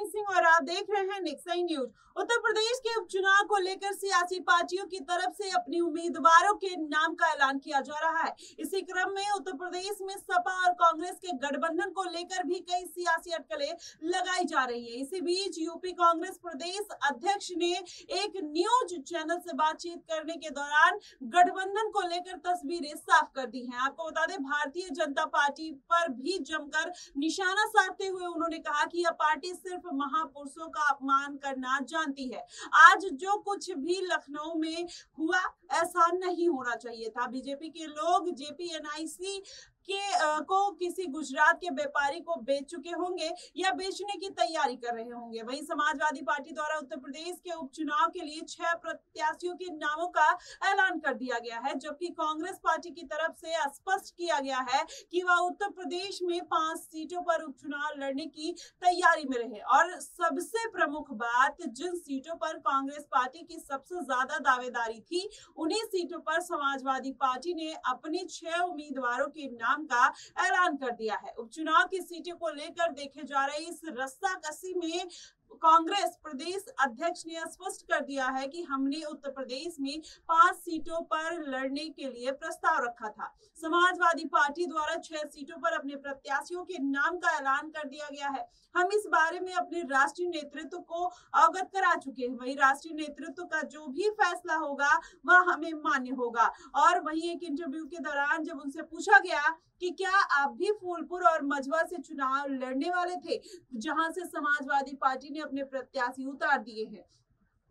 सिंह और आप देख रहे हैं निक्सई न्यूज़ उत्तर प्रदेश के उपचुनाव को लेकर सियासी पार्टियों की तरफ़ से अपनी उम्मीदवारों के नाम का ऐलान किया जा रहा है। इसी क्रम में उत्तर प्रदेश में सपा और कांग्रेस के गठबंधन को लेकर भी कई सियासी अटकलें लगाई जा रही है। इसी बीच यूपी कांग्रेस प्रदेश अध्यक्ष ने एक न्यूज़ चैनल से बातचीत करने के दौरान गठबंधन को लेकर तस्वीरें साफ़ कर दी है। आपको बता दें, भारतीय जनता पार्टी पर भी जमकर निशाना साधते हुए उन्होंने कहा कि यह पार्टी सिर्फ़ महापुरुषों का अपमान करना जानती है। आज जो कुछ भी लखनऊ में हुआ, ऐसा नहीं होना चाहिए था। बीजेपी के लोग जेपीएनआईसी के आ, को किसी गुजरात के व्यापारी को बेच चुके होंगे या बेचने की तैयारी कर रहे होंगे। वहीं समाजवादी पार्टी द्वारा उत्तर प्रदेश के उपचुनाव के लिए छह प्रत्याशियों के नामों का ऐलान कर दिया गया है जबकि कांग्रेस पार्टी की तरफ़ से स्पष्ट किया गया है कि वह उत्तर प्रदेश में पाँच सीटों पर उपचुनाव लड़ने की तैयारी में रहे। और सबसे प्रमुख बात जिन सीटों पर कांग्रेस पार्टी की सबसे ज़्यादा दावेदारी थी उन्हीं सीटों पर समाजवादी पार्टी ने अपने छह उम्मीदवारों के नाम नाम का ऐलान कर दिया है। उपचुनाव की सीटों को लेकर देखे जा रहे इस रस्ता कसी में कांग्रेस प्रदेश अध्यक्ष ने स्पष्ट कर दिया है कि हमने उत्तर प्रदेश में पाँच सीटों पर लड़ने के लिए प्रस्ताव रखा था। समाजवादी पार्टी द्वारा छह सीटों पर अपने प्रत्याशियों के नाम का ऐलान कर दिया गया है। हम इस बारे में अपने राष्ट्रीय नेतृत्व को अवगत करा चुके हैं। वही राष्ट्रीय नेतृत्व का जो भी फैसला होगा, वह हमें मान्य होगा। और वही एक इंटरव्यू के दौरान जब उनसे पूछा गया कि क्या आप भी फूलपुर और मझवा से चुनाव लड़ने वाले थे, जहाँ से समाजवादी पार्टी ने अपने प्रत्याशी उतार दिए हैं।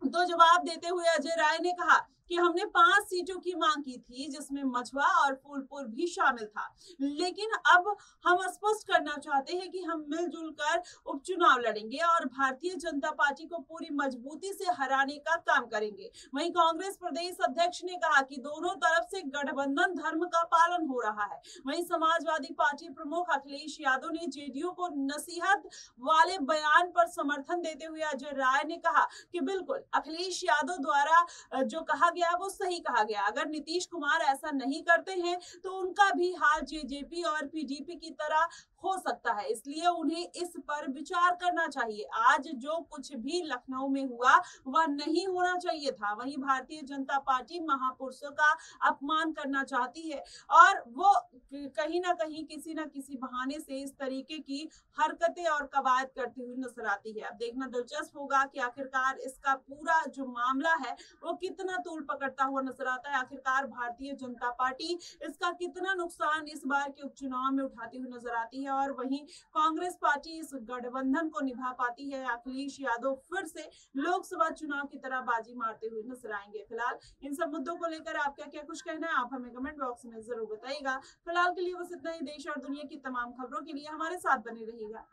तो जवाब देते हुए अजय राय ने कहा कि हमने पाँच सीटों की मांग की थी, जिसमें मछुआ और फूलपुर भी शामिल था। लेकिन अब हम स्पष्ट करना चाहते हैं कि हम मिलजुल कर उपचुनाव लड़ेंगे और भारतीय जनता पार्टी को पूरी मजबूती से हराने का काम करेंगे। वहीं कांग्रेस प्रदेश अध्यक्ष ने कहा कि दोनों तरफ़ से गठबंधन धर्म का पालन हो रहा है। वहीं समाजवादी पार्टी प्रमुख अखिलेश यादव ने जेडीयू को नसीहत वाले बयान पर समर्थन देते हुए अजय राय ने कहा कि बिल्कुल, अखिलेश यादव द्वारा जो कहा गया, वो सही कहा गया। अगर नीतीश कुमार ऐसा नहीं करते हैं तो उनका भी हाल जेजेपी और पीडीपी की तरह हो सकता है। इसलिए उन्हें इस पर विचार करना चाहिए। आज जो कुछ भी लखनऊ में हुआ, वह नहीं होना चाहिए था। वहीं भारतीय जनता पार्टी महापुरुषों का अपमान करना चाहती है और वो कहीं ना कहीं किसी ना किसी बहाने से इस तरीके की हरकतें और कवायद करती हुई नज़र आती है। अब देखना दिलचस्प होगा कि आखिरकार इसका पूरा जो मामला है, वो कितना तूल पकड़ता हुआ नज़र आता है। आखिरकार भारतीय जनता पार्टी इसका कितना नुकसान इस बार के उपचुनाव में उठाती हुई नज़र आती है और वहीं कांग्रेस पार्टी इस गठबंधन को निभा पाती है। अखिलेश यादव फिर से लोकसभा चुनाव की तरह बाजी मारते हुए नज़र आएँगे। फ़िलहाल इन सब मुद्दों को लेकर आप क्या क्या कुछ कहना है, आप हमें कमेंट बॉक्स में ज़रूर बताइएगा। फ़िलहाल के लिए बस इतना ही। देश और दुनिया की तमाम खबरों के लिए हमारे साथ बने रहिएगा।